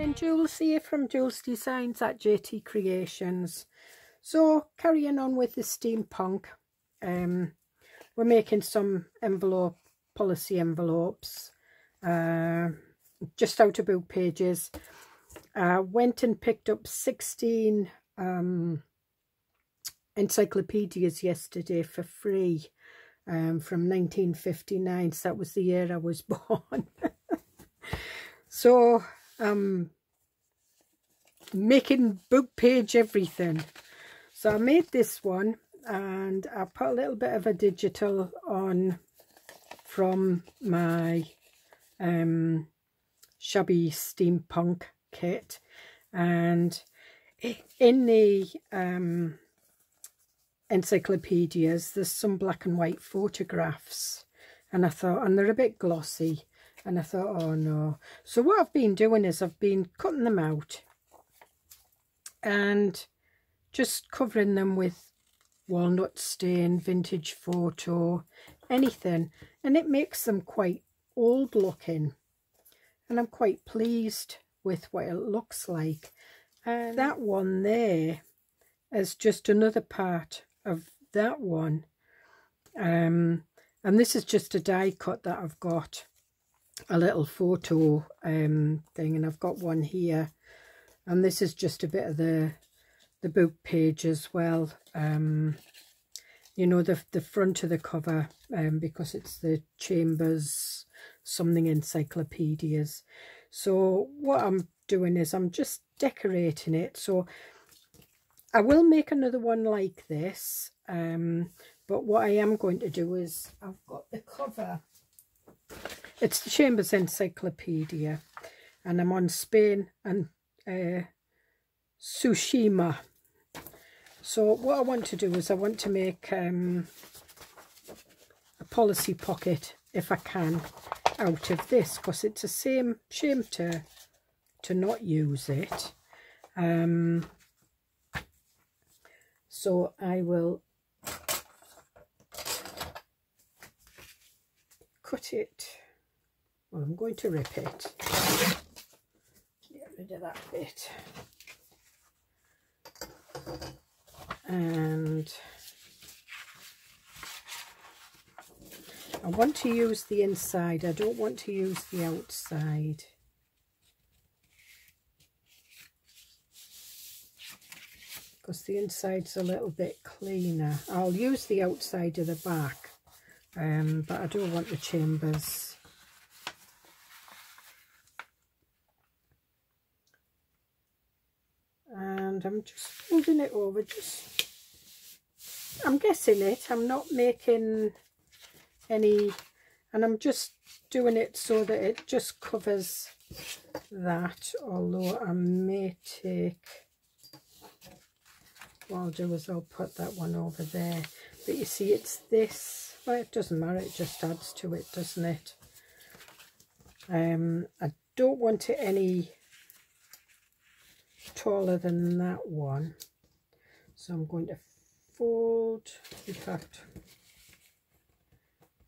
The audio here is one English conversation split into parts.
morning, Joolse here from Joolse Designs at JT Creations. So, carrying on with the steampunk, um, we're making some envelope, policy envelopes, uh, just out of book pages. Uh, went and picked up 16 um, encyclopedias yesterday for free um, from 1959. So that was the year I was born. so um, making book page everything. So I made this one and I put a little bit of a digital on from my um, shabby steampunk kit. And in the um, encyclopedias there's some black and white photographs. And I thought and they're a bit glossy and I thought oh no. So what I've been doing is I've been cutting them out and just covering them with walnut stain vintage photo anything. And it makes them quite old looking. And I'm quite pleased with what it looks like. And that one there is just another part of that one. Um and this is just a die cut that I've got a little photo um, thing and I've got one here. And this is just a bit of the the book page as well. Um, you know the the front of the cover um, because it's the chambers something encyclopedias. So what I'm doing is I'm just decorating it. So I will make another one like this um, but what I am going to do is I've got the cover it's the Chambers Encyclopedia and I'm on Spain and uh, Tsushima. So what I want to do is I want to make um, a policy pocket if I can out of this because it's a same shame to to not use it. Um, so I will cut it well, I'm going to rip it. Get rid of that bit. And I want to use the inside. I don't want to use the outside. Because the inside's a little bit cleaner. I'll use the outside of the back. Um, but I don't want the chambers I'm just folding it over just I'm guessing it I'm not making any and I'm just doing it so that it just covers that although I may take what I'll do is I'll put that one over there. But you see it's this well it doesn't matter it just adds to it doesn't it? Um I don't want it any taller than that one. So I'm going to fold in fact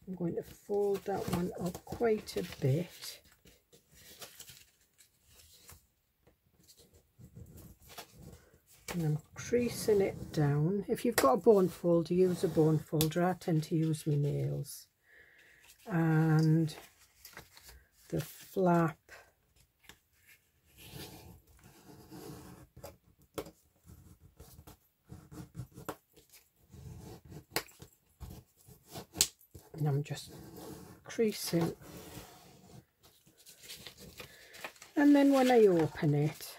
I'm going to fold that one up quite a bit. And I'm creasing it down. If you've got a bone folder use a bone folder. I tend to use my nails. And the flap and I'm just creasing. And then when I open it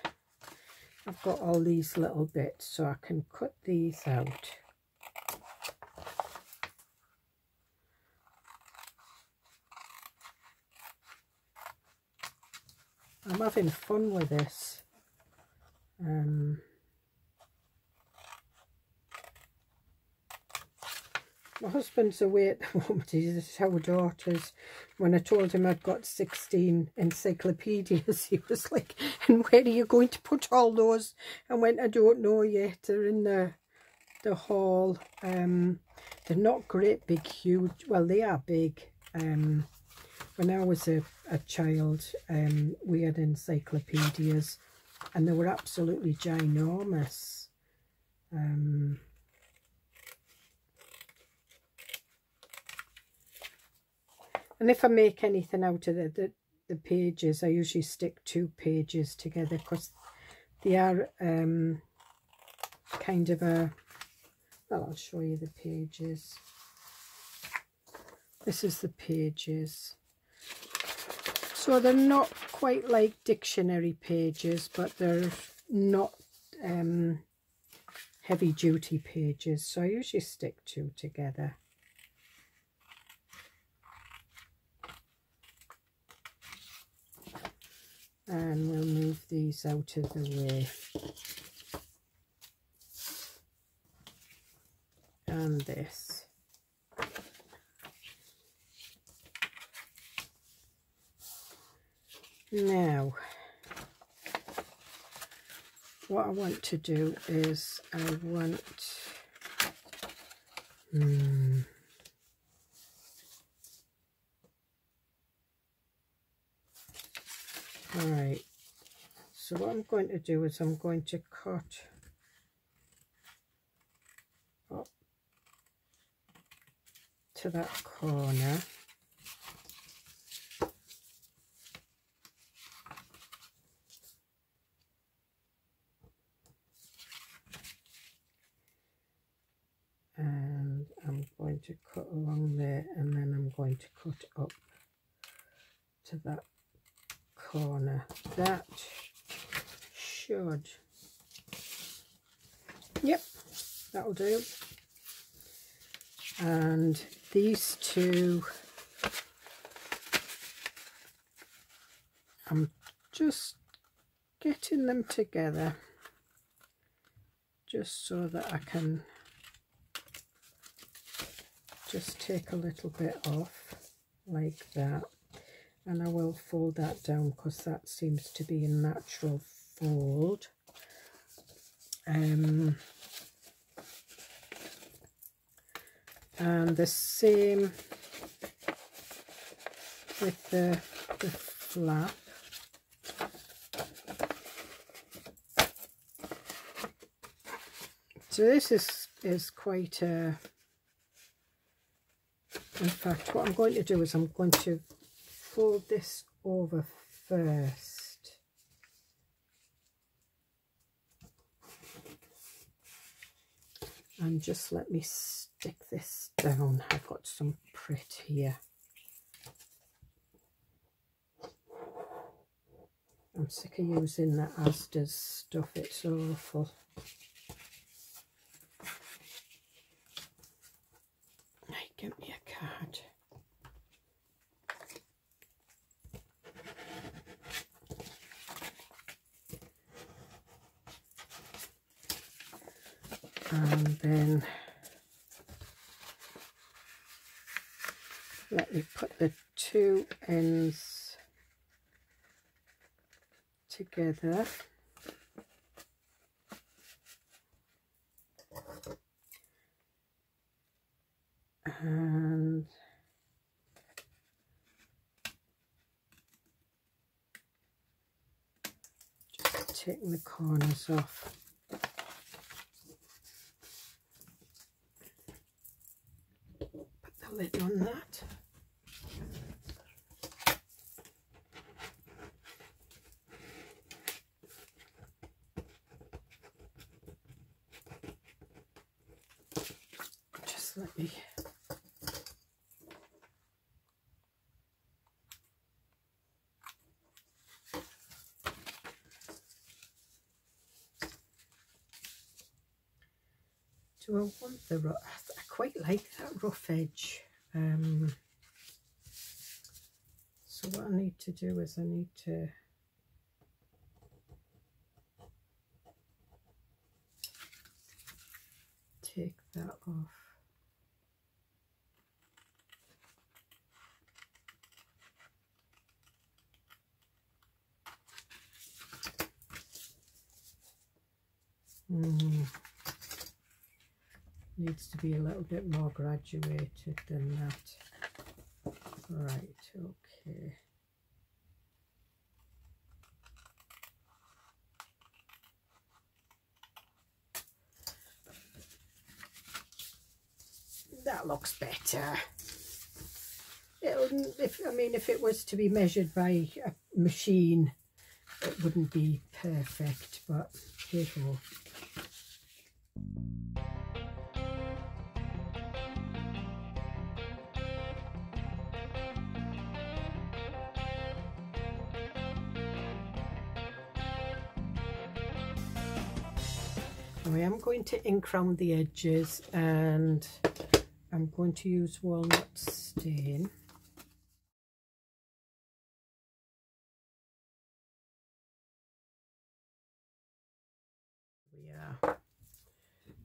I've got all these little bits so I can cut these out. I'm having fun with this. Um, My husband's away at the moment. He's our daughters. When I told him I'd got 16 encyclopedias, he was like, and where are you going to put all those? I went, I don't know yet. They're in the, the hall. Um, they're not great big, huge. Well, they are big. Um, when I was a, a child, um, we had encyclopedias and they were absolutely ginormous. Um, and if I make anything out of the, the, the pages, I usually stick two pages together because they are um, kind of a, well, I'll show you the pages. This is the pages. So they're not quite like dictionary pages, but they're not um, heavy duty pages. So I usually stick two together. And we'll move these out of the way. And this. Now, what I want to do is I want, hmm, all right, so what I'm going to do is I'm going to cut. Up. To that corner. And I'm going to cut along there and then I'm going to cut up to that corner. That should. Yep that'll do. And these two I'm just getting them together just so that I can just take a little bit off like that and I will fold that down because that seems to be a natural fold. Um, and the same with the, the flap. So this is is quite a in fact what I'm going to do is I'm going to fold this over first. And just let me stick this down. I've got some Pritt here I'm sick of using the Asda's stuff. It's awful. Give me a card. And then let me put the two ends together. and just taking the corners off. Put the lid on that. Just let me do I want the rough? I quite like that rough edge. Um, so what I need to do is I need to take that off. Mm needs to be a little bit more graduated than that. Right, Okay. That looks better. It'll, if, I mean, if it was to be measured by a machine, it wouldn't be perfect, but here we I going to ink around the edges and I'm going to use walnut stain.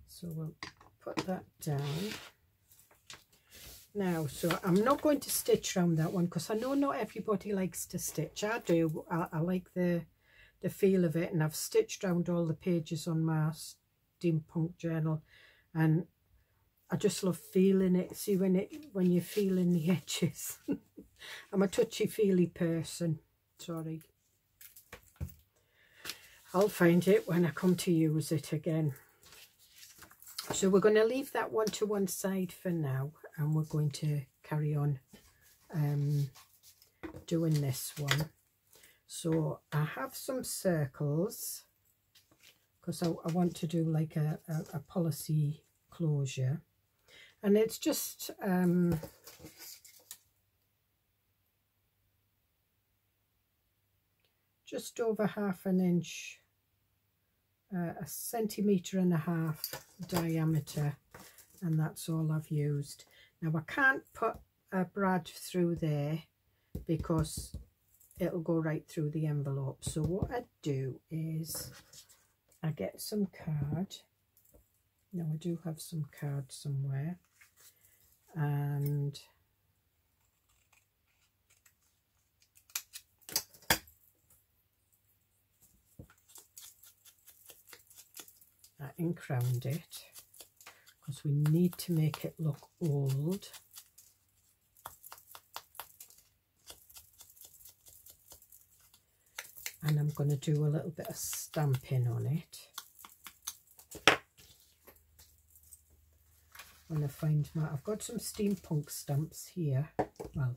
So we'll put that down. Now, so I'm not going to stitch around that one because I know not everybody likes to stitch. I do. I, I like the the feel of it and I've stitched around all the pages on my steampunk journal and I just love feeling it. See when it when you're feeling the edges. I'm a touchy-feely person. Sorry. I'll find it when I come to use it again. So we're going to leave that one to one side for now and we're going to carry on um, doing this one. So I have some circles because I, I, want to do like a, a, a policy closure. And it's just um, just over half an inch uh, a centimetre and a half diameter and that's all I've used. Now I can't put a brad through there because it'll go right through the envelope. So what I do is I get some card. No I do have some card somewhere. And I ink round it because we need to make it look old and I'm going to do a little bit of stamping on it when I find my, I've got some steampunk stamps here. Well,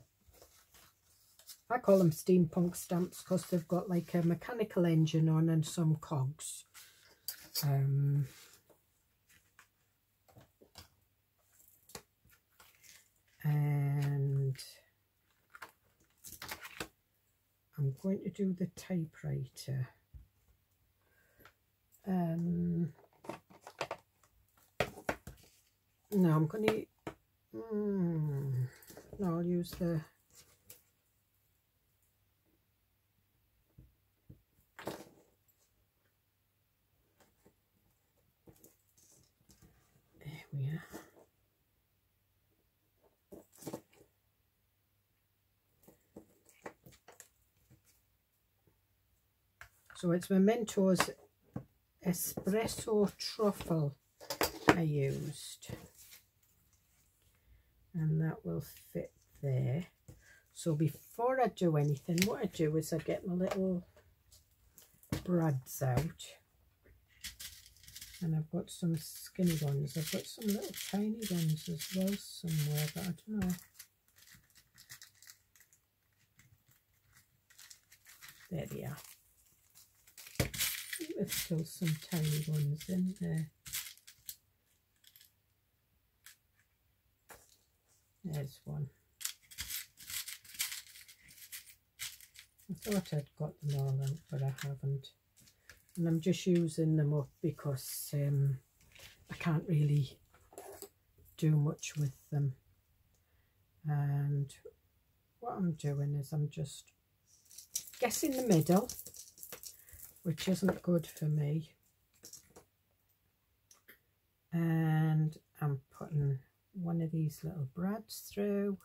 I call them steampunk stamps because they've got like a mechanical engine on and some cogs. Um, and I'm going to do the typewriter. Um, I'm going to, mm, I'll use the, there we are. So it's Mementos Espresso Truffle I used. And that will fit there. So before I do anything what I do is I get my little brads out. And I've got some skinny ones. I've got some little tiny ones as well somewhere but I don't know. There they are there's still some tiny ones in there There's one. I thought I'd got them all out, but I haven't. And I'm just using them up because um, I can't really do much with them. And what I'm doing is I'm just guessing the middle, which isn't good for me. And I'm putting one of these little brads through.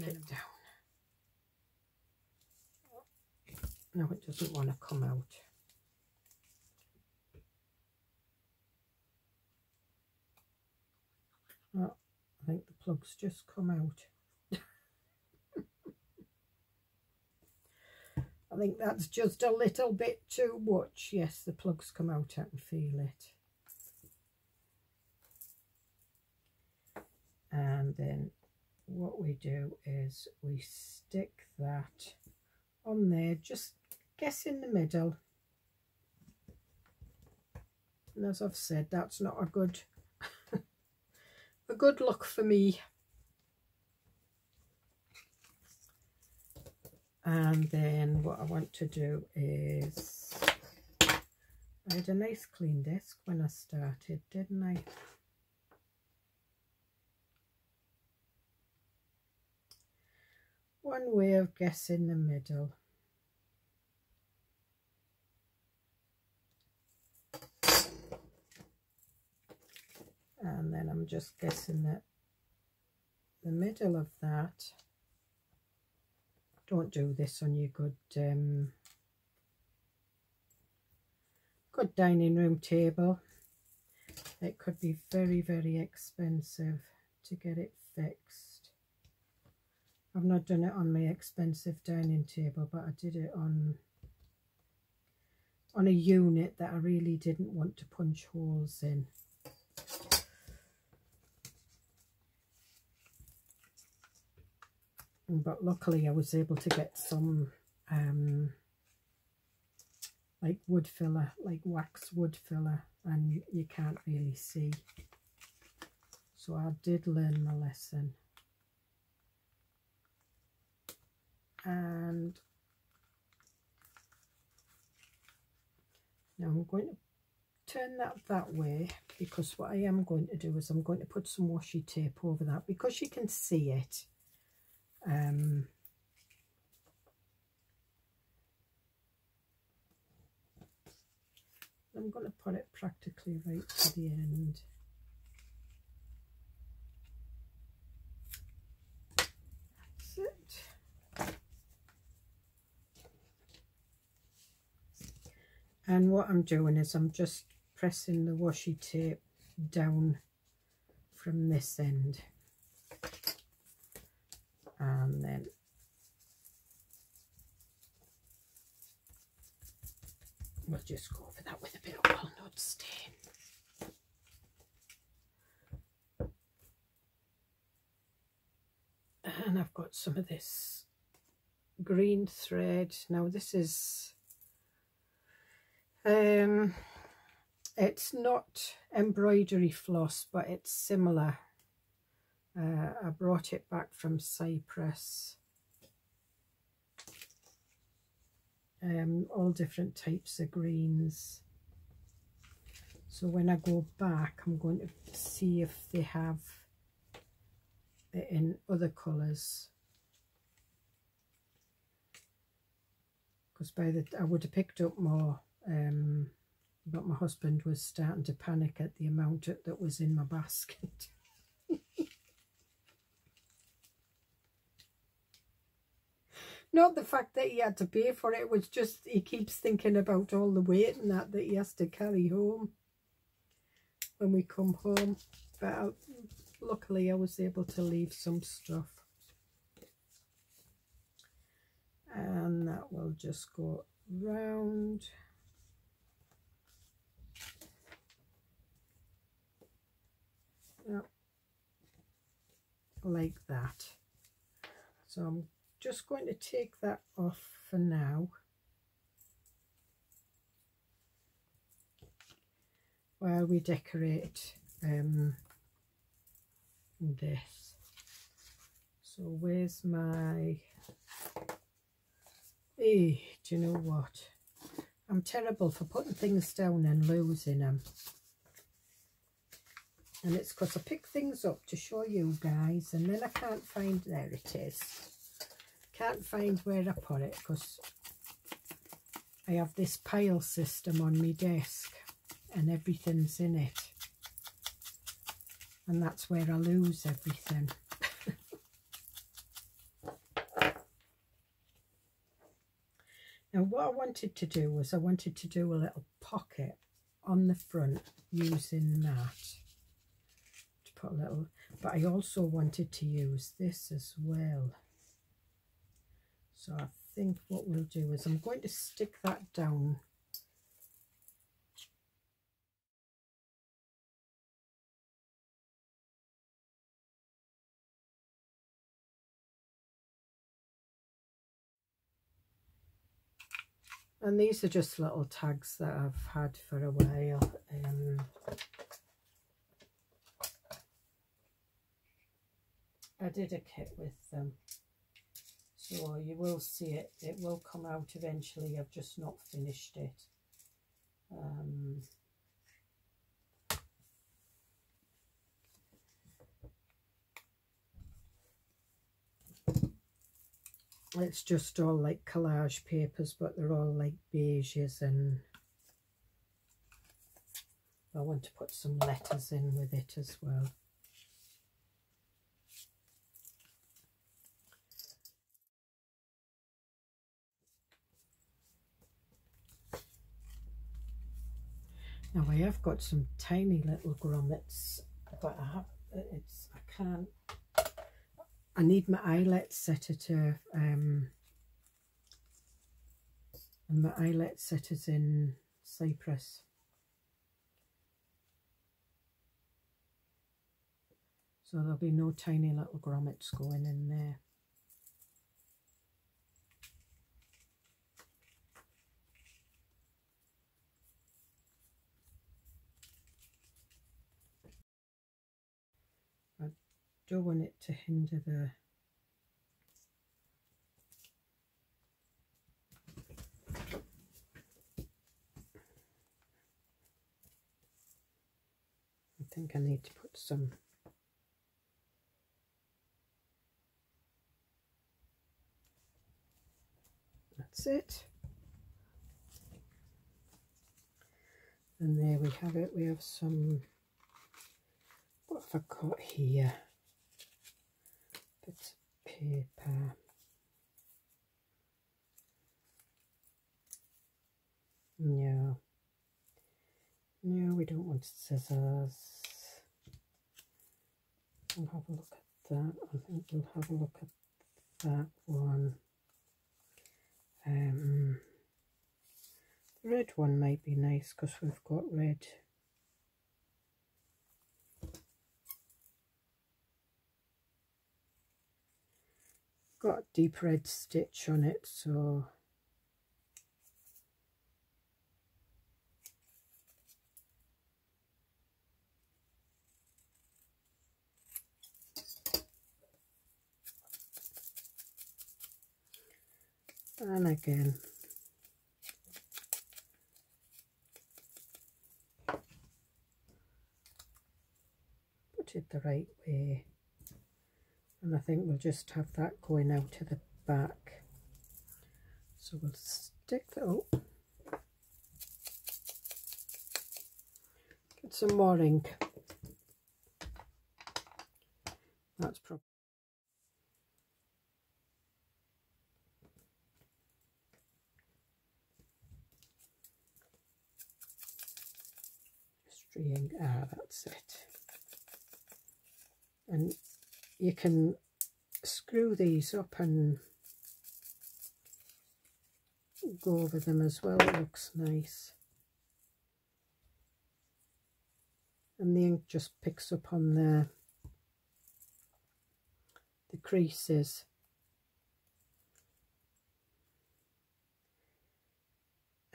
then it down. No, it doesn't want to come out. Oh, I think the plugs just come out. I think that's just a little bit too much. Yes, the plugs come out, I can feel it. And then what we do is we stick that on there, just guess in the middle. And as I've said, that's not a good a good look for me. And then what I want to do is, I had a nice clean desk when I started, didn't I? One way of guessing the middle. and then I'm just guessing that the middle of that don't do this on your good um, good dining room table. It could be very very expensive to get it fixed. I've not done it on my expensive dining table but I did it on on a unit that I really didn't want to punch holes in but luckily I was able to get some um, like wood filler, like wax wood filler, and you, you can't really see. So I did learn my lesson. And now I'm going to turn that that way because what I am going to do is I'm going to put some washi tape over that because you can see it um, I'm going to put it practically right to the end. That's it. And what I'm doing is I'm just pressing the washi tape down from this end and then we'll just go over that with a bit of walnut stain. And I've got some of this green thread. Now this is, um, it's not embroidery floss, but it's similar uh, I brought it back from Cyprus. Um, all different types of greens. So when I go back, I'm going to see if they have it in other colours. Because by the I would have picked up more, um, but my husband was starting to panic at the amount that was in my basket. Not the fact that he had to pay for it, it was just he keeps thinking about all the weight and that that he has to carry home when we come home. But I, luckily I was able to leave some stuff. And that will just go round. like that. So I'm just going to take that off for now. While we decorate um, this. So where's my... Hey, do you know what? I'm terrible for putting things down and losing them. And it's because I pick things up to show you guys and then I can't find, there it is. Can't find where I put it because I have this pile system on my desk and everything's in it. And that's where I lose everything. now what I wanted to do was I wanted to do a little pocket on the front using that. To put a little, but I also wanted to use this as well so I think what we'll do is I'm going to stick that down. And these are just little tags that I've had for a while um, I did a kit with them so you will see it. It will come out eventually. I've just not finished it. Um, it's just all like collage papers but they're all like beiges and I want to put some letters in with it as well Now I have got some tiny little grommets, but I have, it's I can't. I need my eyelet setter to, um, and my eyelet setter's in Cyprus. So there'll be no tiny little grommets going in there. Don't want it to hinder the I think I need to put some that's it. And there we have it. We have some what have I got here bits of paper. No. No, we don't want scissors. We'll have a look at that. I think we'll have a look at that one. Um, the red one might be nice because we've got red got deep red stitch on it so and again. Put it the right way and I think we'll just have that going out to the back. So we'll stick that up. Get some more ink. That's probably just re ah that's it. And you can screw these up and go over them as well it looks nice. And the ink just picks up on the the creases.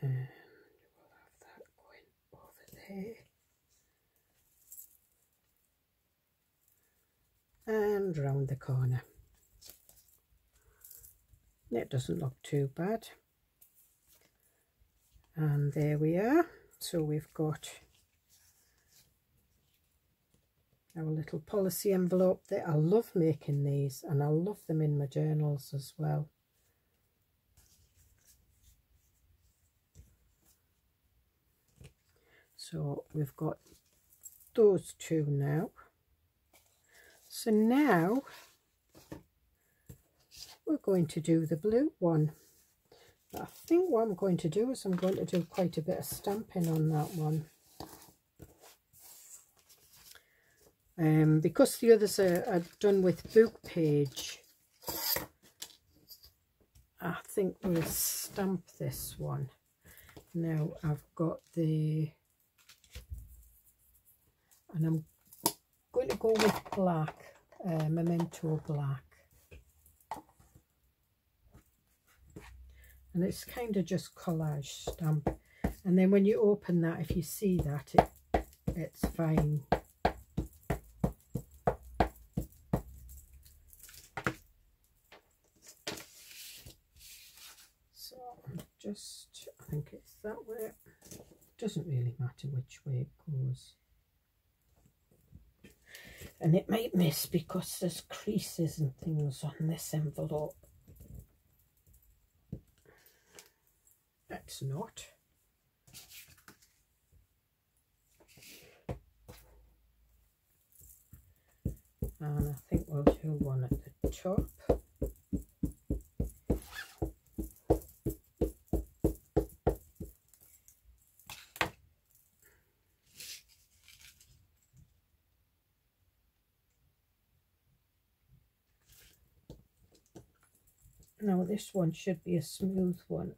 And we'll have that going over there and round the corner. It doesn't look too bad. And there we are. So we've got our little policy envelope there. I love making these and I love them in my journals as well. So we've got those two now. So now we're going to do the blue one. I think what I'm going to do is I'm going to do quite a bit of stamping on that one. Um, because the others are, are done with book page, I think we'll stamp this one. Now I've got the, and I'm going to go with black, uh, Memento black. And it's kind of just collage stamp. And then when you open that, if you see that, it it's fine. So just, I think it's that way. Doesn't really matter which way it goes. And it might miss because there's creases and things on this envelope. That's not. and I think we'll do one at the top this one should be a smooth one.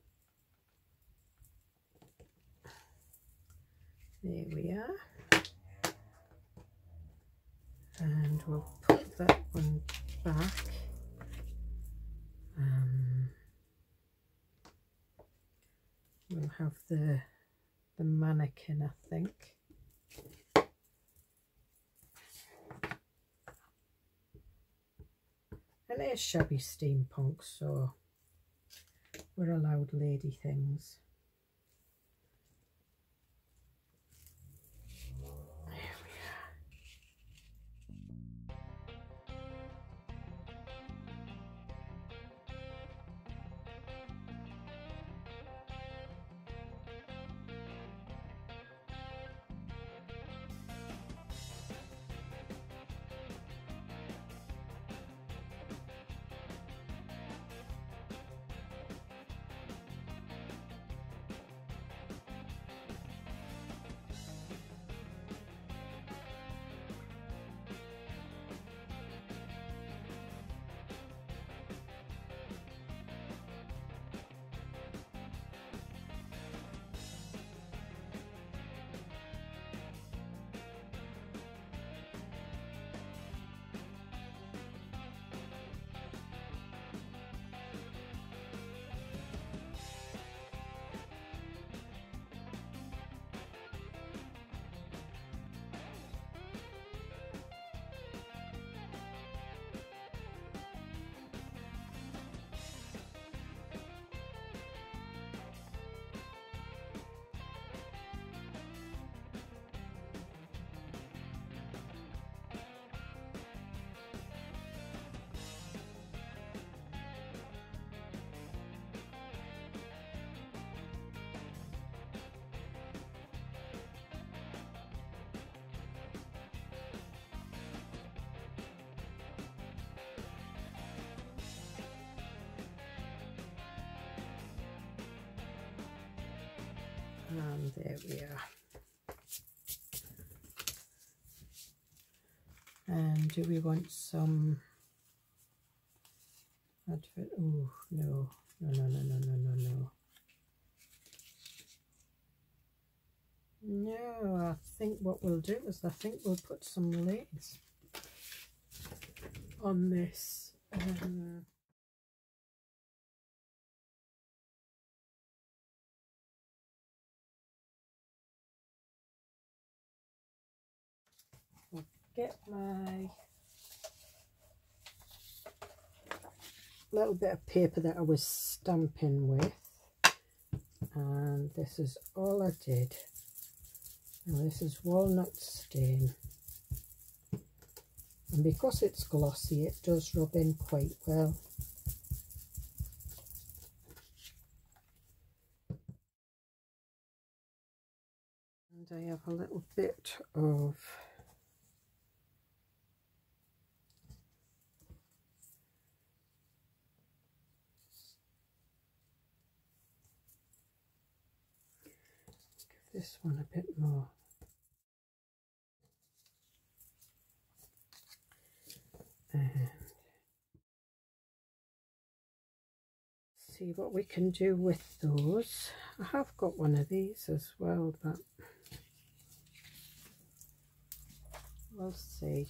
There we are. And we'll put that one back. Um, we'll have the the mannequin I think. And it's shabby steampunk so we're allowed lady things and there we are. And do we want some advert? Oh no. No no no no no no no. No I think what we'll do is I think we'll put some lace on this um, get my little bit of paper that I was stamping with. And this is all I did. And this is walnut stain. And because it's glossy it does rub in quite well. And I have a little bit of this one a bit more. and see what we can do with those. I have got one of these as well, but we'll see.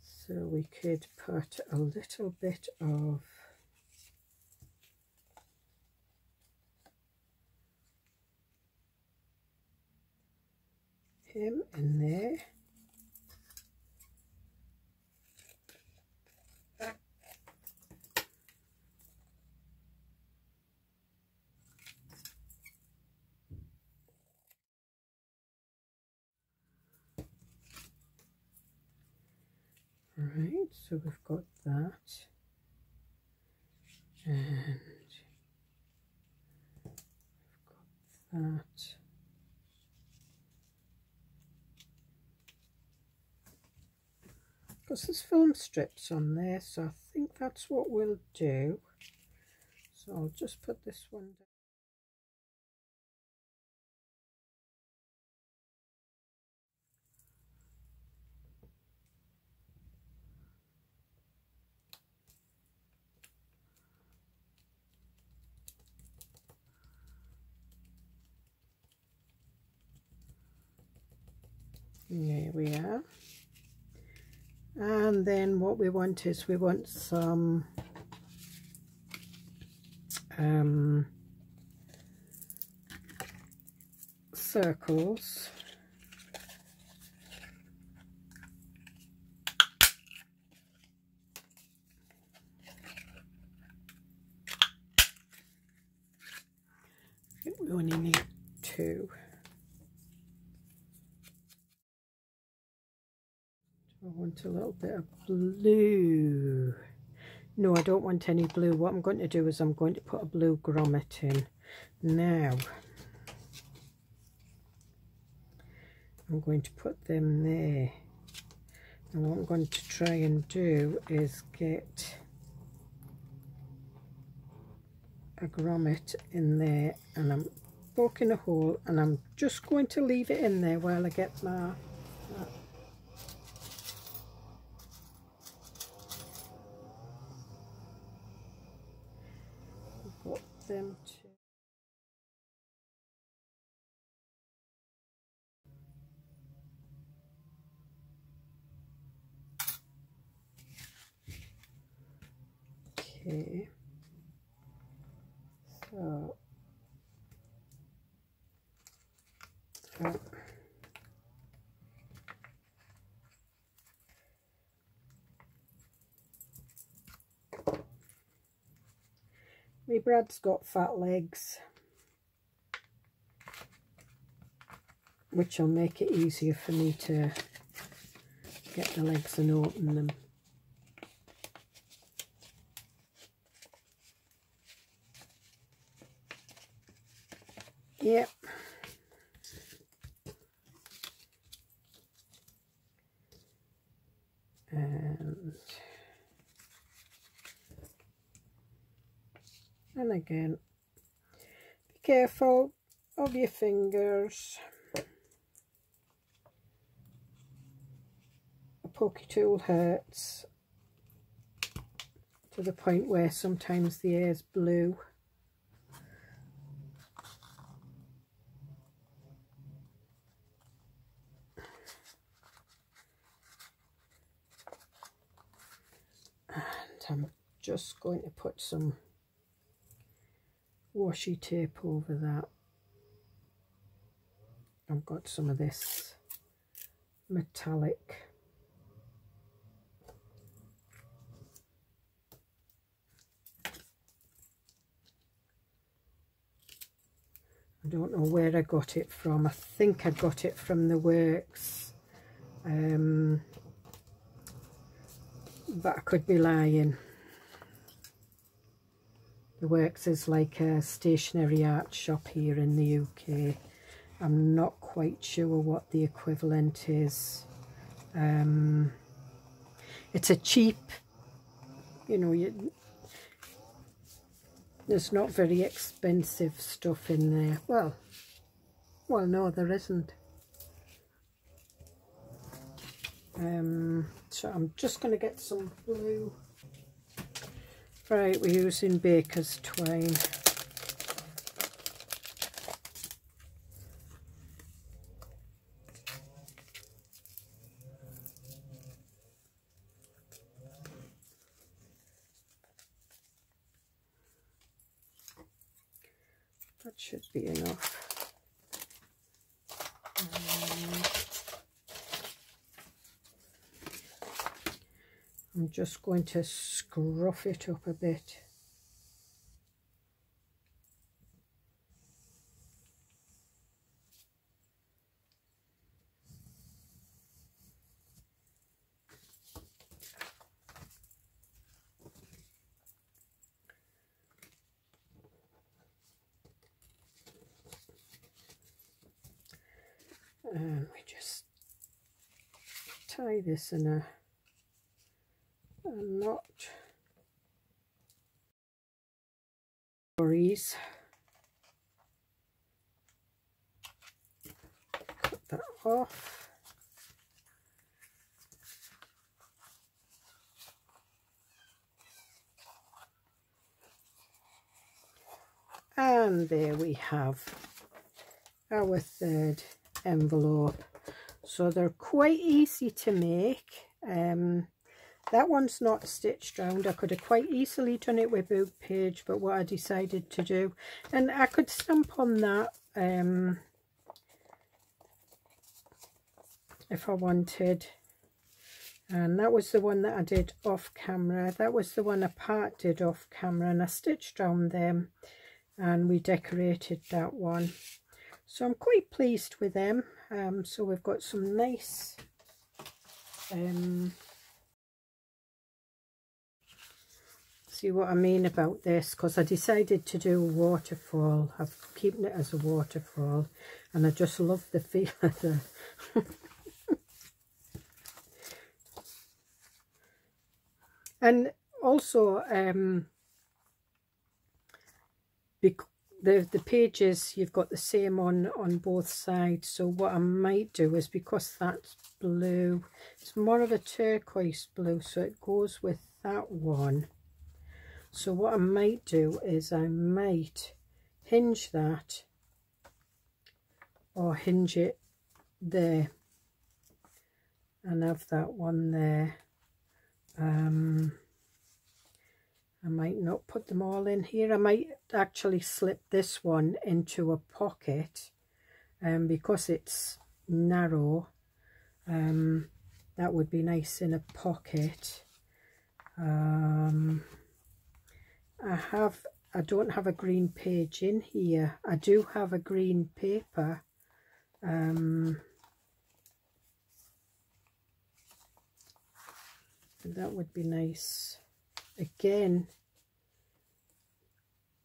So we could put a little bit of him in there. Right, so we've got that. And we've got that. Because there's film strips on there so I think that's what we'll do. So I'll just put this one down. There we are and then what we want is we want some um, circles. We only need two I a little bit of blue. No, I don't want any blue. What I'm going to do is I'm going to put a blue grommet in. Now, I'm going to put them there. And what I'm going to try and do is get a grommet in there and I'm poking a hole and I'm just going to leave it in there while I get my them to Okay, so uh, My Brad's got fat legs, which will make it easier for me to get the legs and open them. Yep. Again. Be careful of your fingers. A pokey tool hurts to the point where sometimes the air's blue. And I'm just going to put some washi tape over that. I've got some of this metallic I don't know where I got it from. I think I got it from the works. Um, but I could be lying. The Works is like a stationery art shop here in the UK. I'm not quite sure what the equivalent is. Um, it's a cheap, you know, you, there's not very expensive stuff in there. Well, well, no, there isn't. Um, so I'm just going to get some blue. Right, we're using baker's twine. That should be enough. Um, I'm just going to scruff it up a bit. and we just tie this in a, a knot worries cut that off. And there we have our third envelope. So they're quite easy to make. Um, that one's not stitched round. I could have quite easily done it with book page but what I decided to do and I could stamp on that um, if I wanted. And that was the one that I did off camera. That was the one I did off camera and I stitched round them and we decorated that one. So I'm quite pleased with them. Um, so we've got some nice um, see what I mean about this because I decided to do a waterfall. I've keeping it as a waterfall and I just love the feel of the and also um the the pages you've got the same on on both sides so what I might do is because that's blue it's more of a turquoise blue so it goes with that one so what I might do is I might hinge that or hinge it there and have that one there um I might not put them all in here. I might actually slip this one into a pocket um, because it's narrow. Um, that would be nice in a pocket. Um, I have, I don't have a green page in here. I do have a green paper. Um, that would be nice again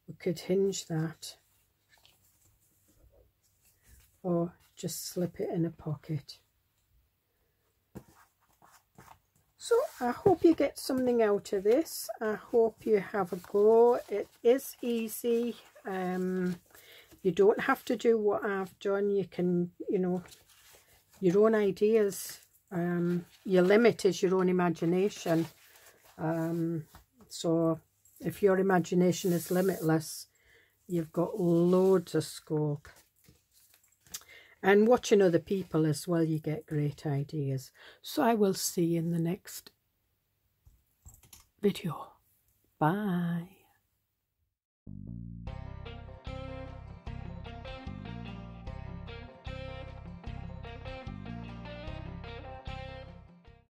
we could hinge that or just slip it in a pocket so I hope you get something out of this. I hope you have a go. It is easy. Um, you don't have to do what I've done. You can you know your own ideas. Um, your limit is your own imagination. Um, so if your imagination is limitless, you've got loads of scope. And watching other people as well, you get great ideas. So I will see you in the next video. Bye.